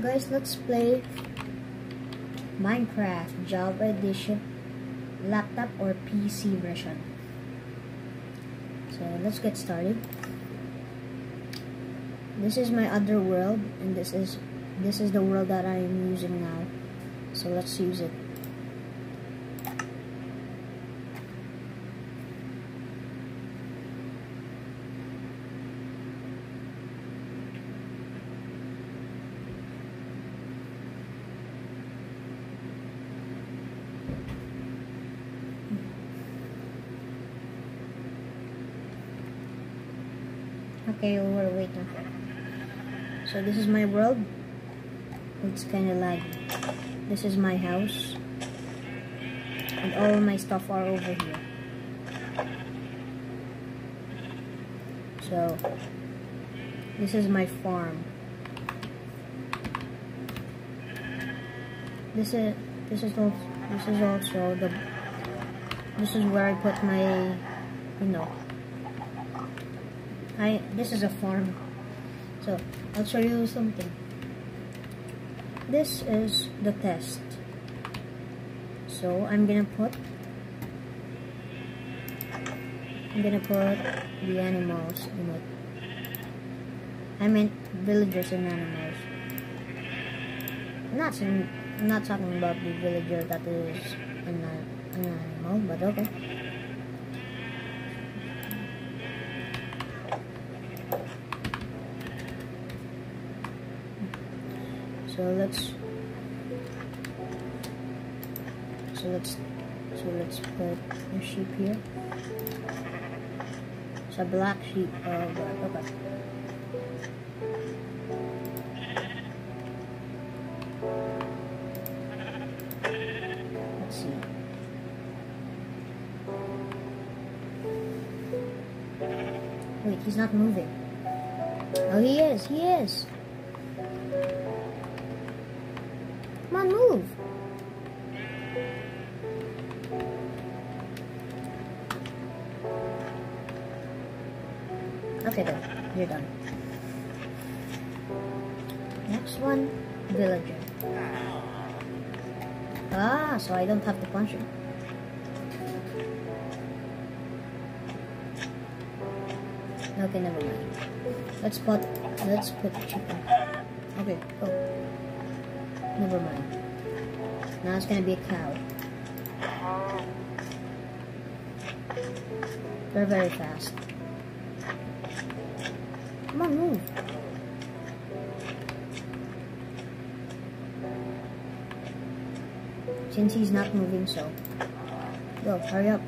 guys, let's play Minecraft Java Edition laptop or PC version. So let's get started. This is my other world and this is this is the world that I am using now. So let's use it. Okay, we're waiting. So this is my world. It's kind of like this is my house. And all my stuff are over here. So this is my farm. This is this is also this is also the this is where I put my you know I this is a farm. So I'll show you something. This is the test. So I'm gonna put I'm gonna put the animals in it. I meant villagers and animals. I'm not I'm not talking about the villager that is an, an animal, but okay. So let's so let's so let's put a sheep here. It's a black sheep. Oh okay. Let's see. Wait he's not moving Then, you're done. Next one, villager. Ah, so I don't have to punch him. Okay, never mind. Let's put let's put chicken. Okay, go. Never mind. Now it's gonna be a cow. They're very fast. Since he's not moving, so. Go, hurry up.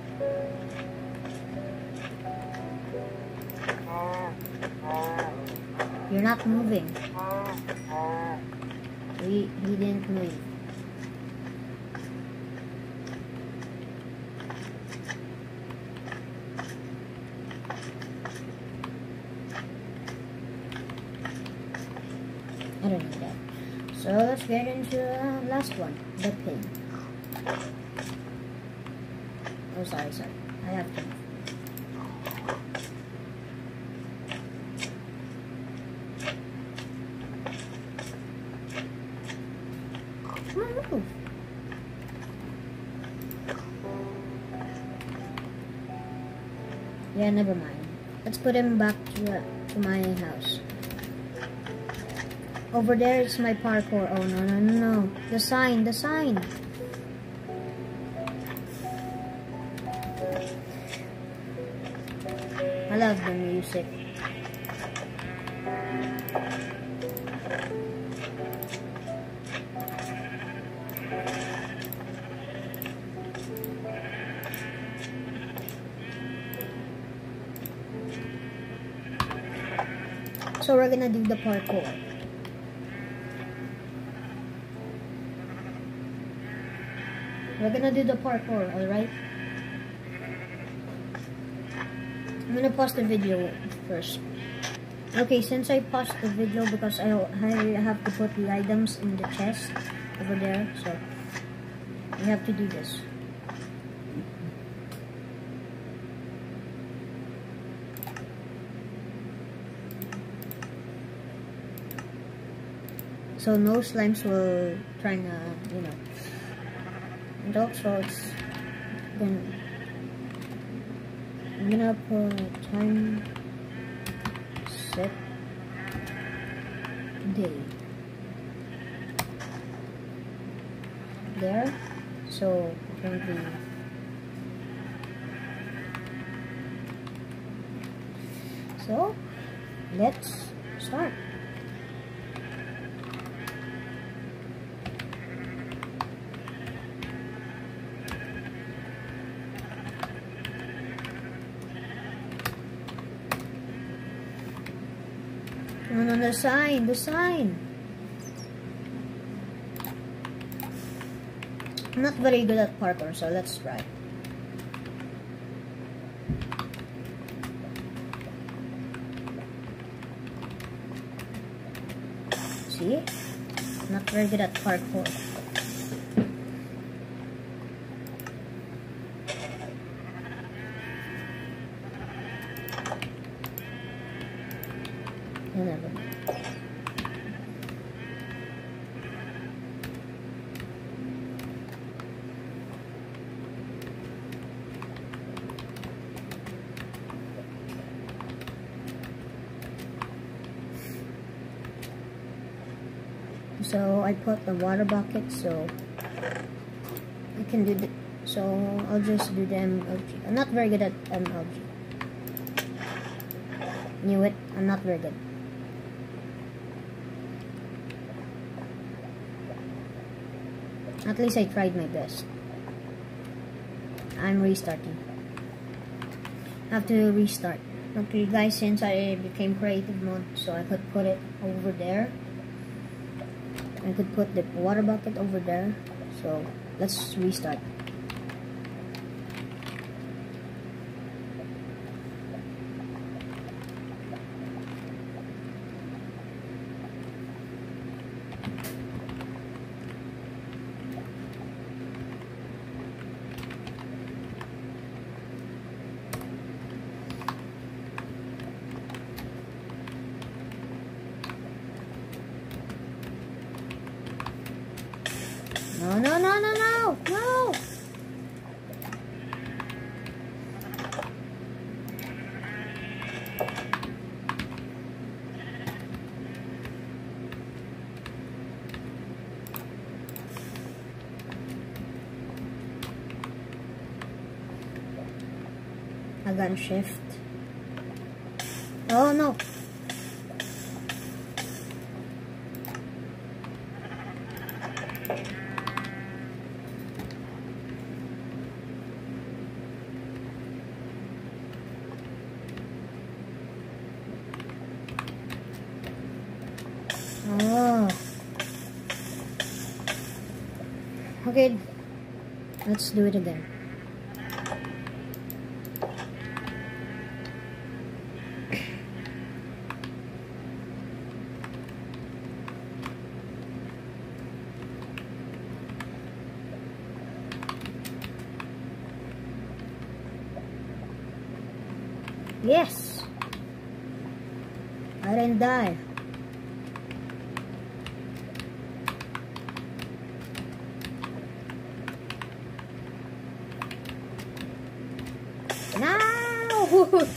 You're not moving. He, he didn't move. I don't need that. So let's get into the last one, the pin. Yeah, never mind. Let's put him back to, uh, to my house. Over there is my parkour. Oh, no, no, no, no. The sign, the sign. I love the music. The parkour. We're gonna do the parkour, alright? I'm gonna pause the video first. Okay, since I paused the video because I, I have to put the items in the chest over there, so we have to do this. So no slimes will try to, uh, you know. And also it's gonna I'm gonna put time set day. There. So currently so let's start No, no, the sign, the sign. I'm not very good at parkour, so let's try. See? Not very good at parkour. Whatever. So I put the water bucket so I can do the so I'll just do the MLG. I'm not very good at MLG. Knew it, I'm not very good. At least I tried my best. I'm restarting. Have to restart. Okay guys, since I became creative mode, so I could put it over there. I could put the water bucket over there. So let's restart. No, no, no, no, no, no. Got shift. Oh no. Oh. Okay. Let's do it again. Yes! I didn't die. No!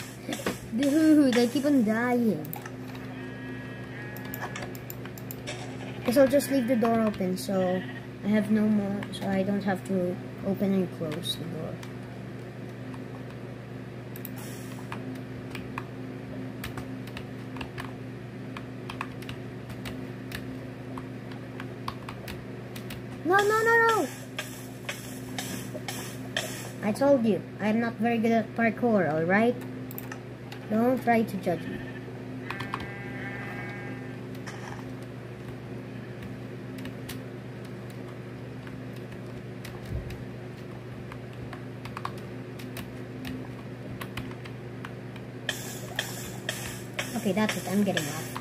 Dude, I keep on dying. Guess I'll just leave the door open so I have no more, so I don't have to open and close the door. No, no, no, no! I told you, I'm not very good at parkour, alright? Don't try to judge me. Okay, that's it. I'm getting off.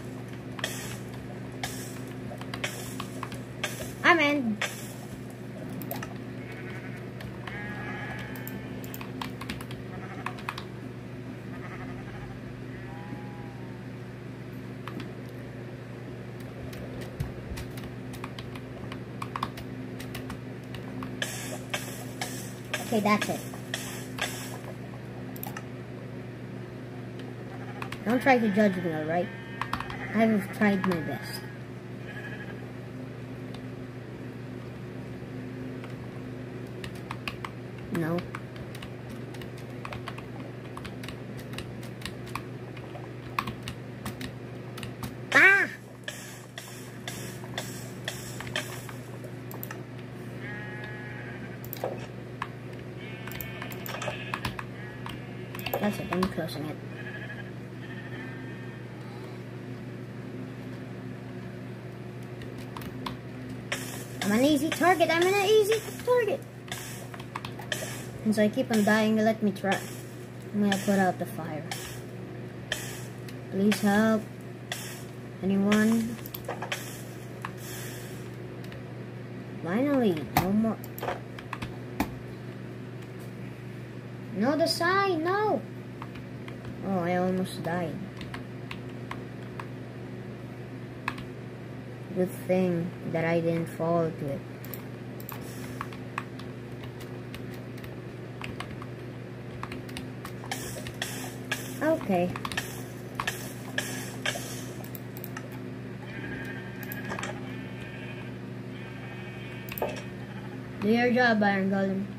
I'm in. Okay, that's it. Don't try to judge me, alright? I've tried my best. No. Ah! That's it, I'm closing it. I'm an easy target, I'm an easy target. So I keep on dying, let me try. I'm gonna put out the fire. Please help. Anyone? Finally, no more. No, the sign, no! Oh, I almost died. Good thing that I didn't fall to it. Okay. Do your job, Iron Golem.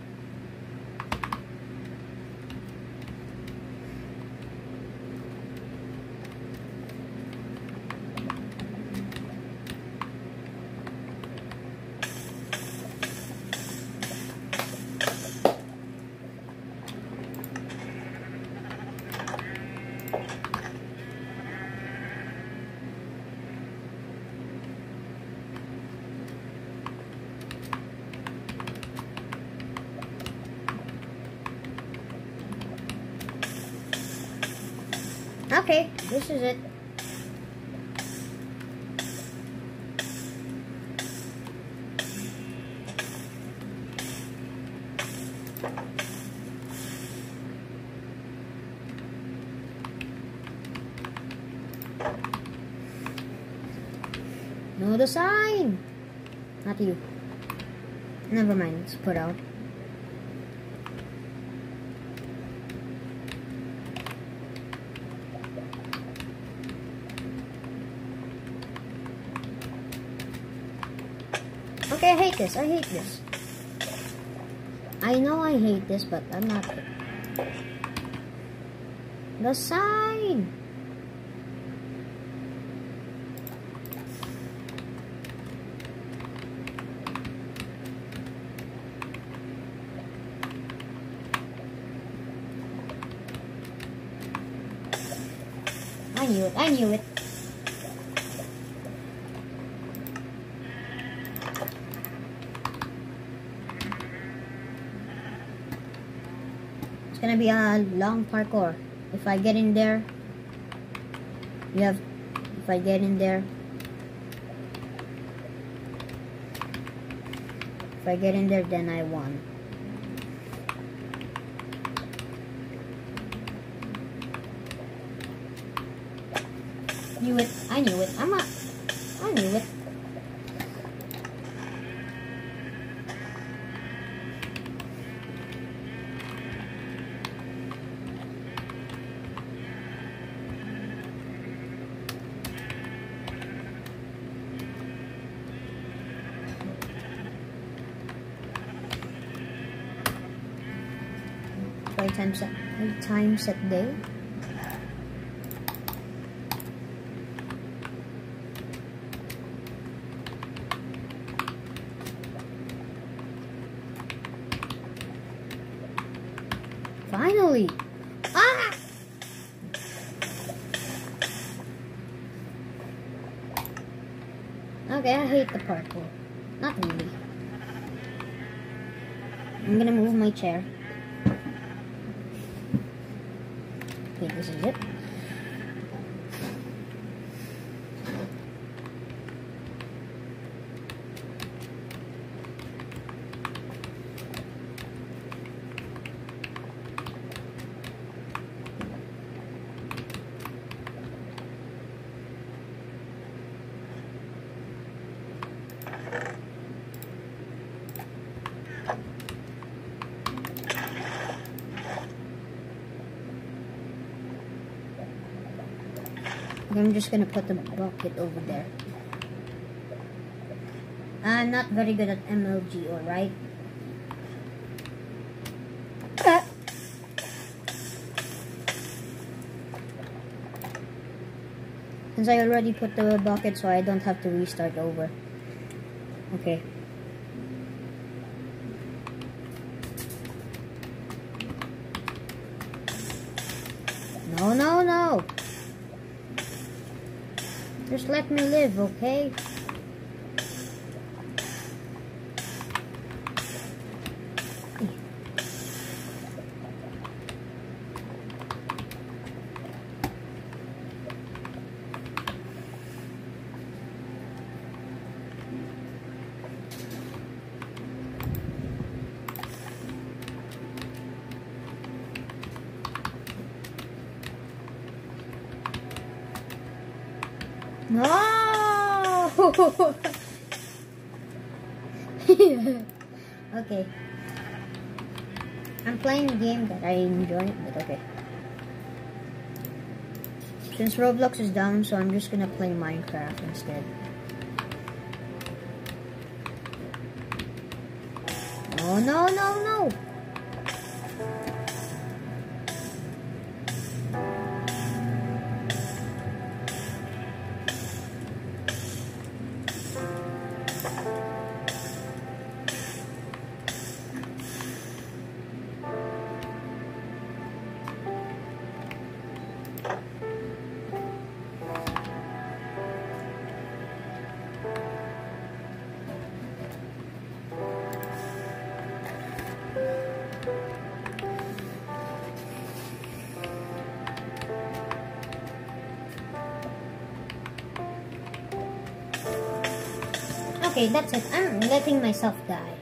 Okay, this is it. No, the sign! Not you. Never mind, it's put out. Okay, I hate this. I hate this. I know I hate this, but I'm not. The sign! I knew it. I knew it. It's gonna be a long parkour. If I get in there, you have. If I get in there, if I get in there, then I won. Knew it. I knew it. I'm not. I knew it. Five times a five times a day. Finally! Ah! Okay, I hate the parkour. Not really. I'm gonna move my chair. I'm just gonna put the bucket over there. I'm not very good at MLG, alright? Since I already put the bucket so I don't have to restart over. Okay. No, no, no. Just let me live, okay? No! okay. I'm playing a game that I enjoy, but okay. Since Roblox is down, so I'm just gonna play Minecraft instead. Oh no, no, no! Okay, that's it. Ah, I'm letting myself die.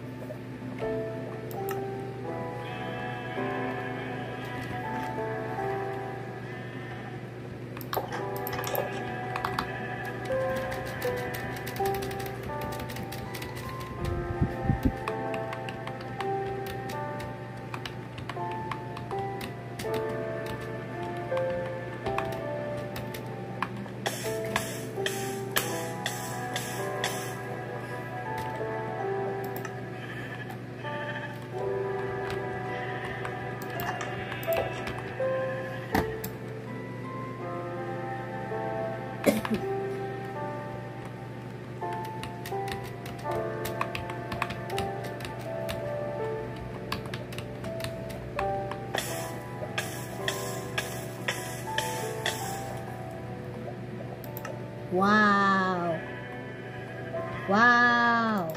Wow. Wow.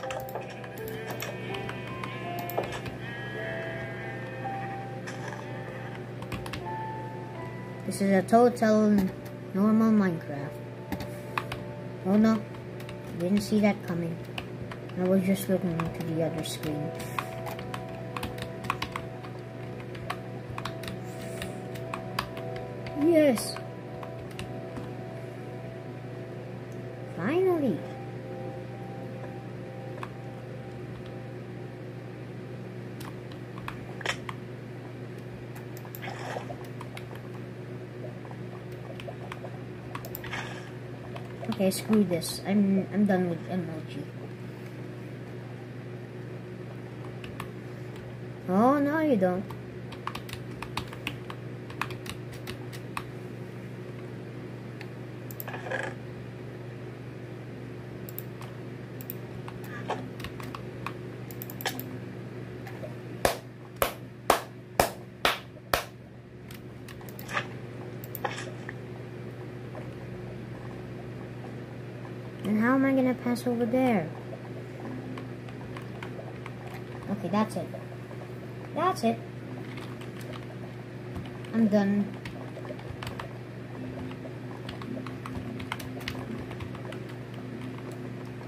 This is a total normal Minecraft. Oh no, didn't see that coming. I was just looking to the other screen. Yes. Finally. Okay, screw this. I'm I'm done with emoji. Oh no you don't. And how am I gonna pass over there? Okay, that's it. That's it. I'm done.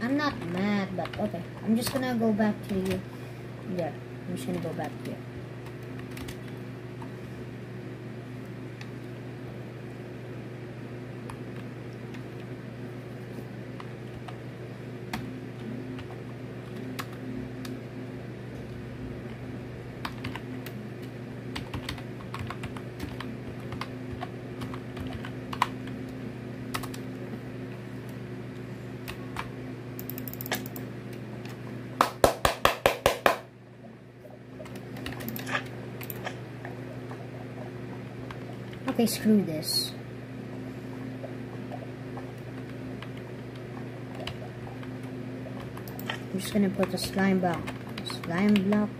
I'm not mad, but okay. I'm just gonna go back to you. There. I'm just gonna go back here. Okay, screw this. I'm just gonna put a slime block. Slime block.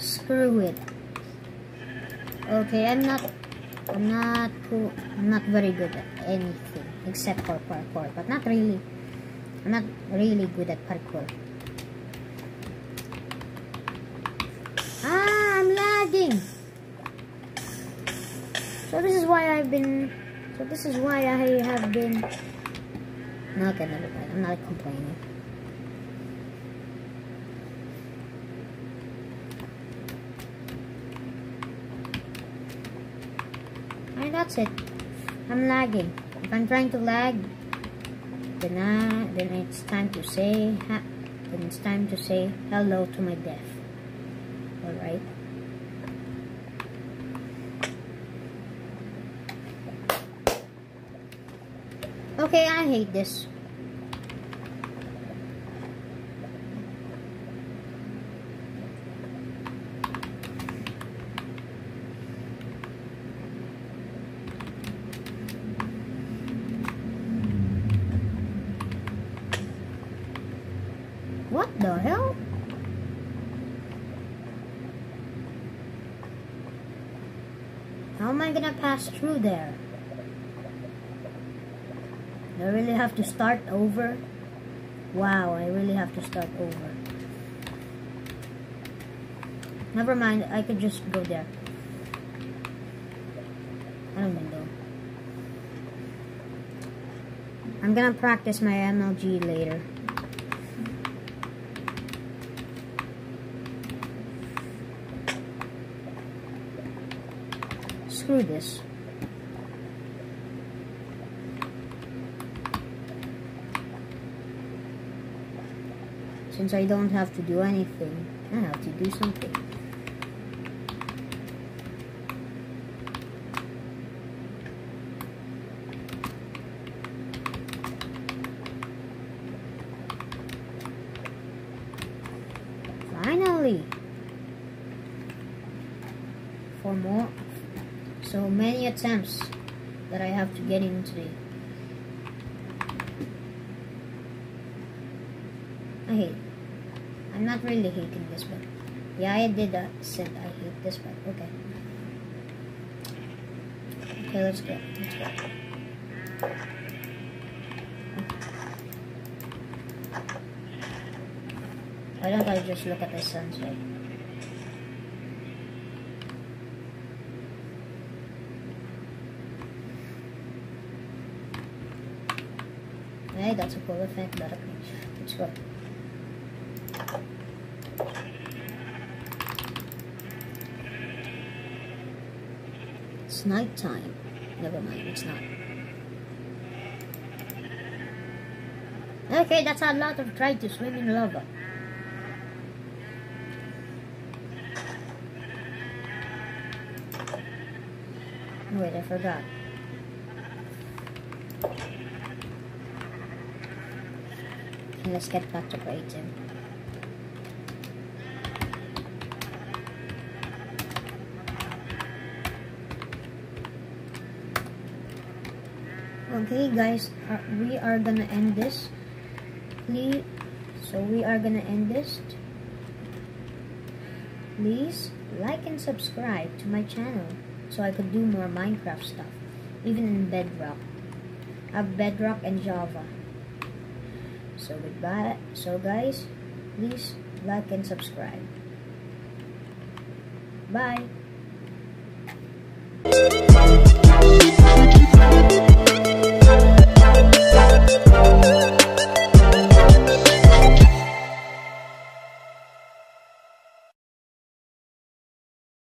Screw it. Okay, I'm not I'm not cool I'm not very good at anything except for parkour, but not really I'm not really good at parkour. Ah, I'm lagging. So this is why I've been so this is why I have been... No, okay, never mind. I'm not complaining. Alright, that's it. I'm lagging. If I'm trying to lag, then, I, then it's time to say, then it's time to say hello to my death. Alright? Okay, I hate this. What the hell? How am I gonna pass through there? I really have to start over? Wow, I really have to start over. Never mind, I could just go there. I don't even know. I'm gonna practice my MLG later. Screw this. Since I don't have to do anything, I have to do something. Finally! For more, so many attempts that I have to get in today. I hate. I'm not really hating this one. Yeah, I did that. Said I hate this one. Okay. Okay, let's go. Let's go. Why don't I just look at the sunset? Hey, that's a cool effect, but okay. Let's go. It's night time. Never mind, it's not. Okay, that's a lot of trying to swim in lava. Wait, I forgot. Let's get back to creative. Okay guys uh, we are gonna end this. Please so we are gonna end this. Please like and subscribe to my channel so I could do more Minecraft stuff even in Bedrock. I have Bedrock and Java. So goodbye. So guys please like and subscribe. Bye